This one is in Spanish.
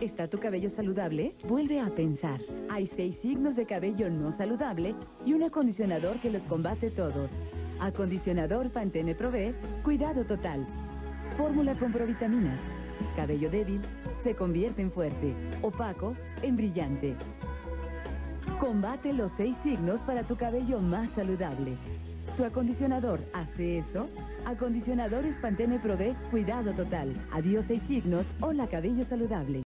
¿Está tu cabello saludable? Vuelve a pensar. Hay seis signos de cabello no saludable y un acondicionador que los combate todos. Acondicionador Pantene Pro B, cuidado total. Fórmula con provitaminas. Cabello débil se convierte en fuerte. Opaco en brillante. Combate los seis signos para tu cabello más saludable. ¿Tu acondicionador hace eso? Acondicionadores Pantene Pro B, cuidado total. Adiós seis signos, hola cabello saludable.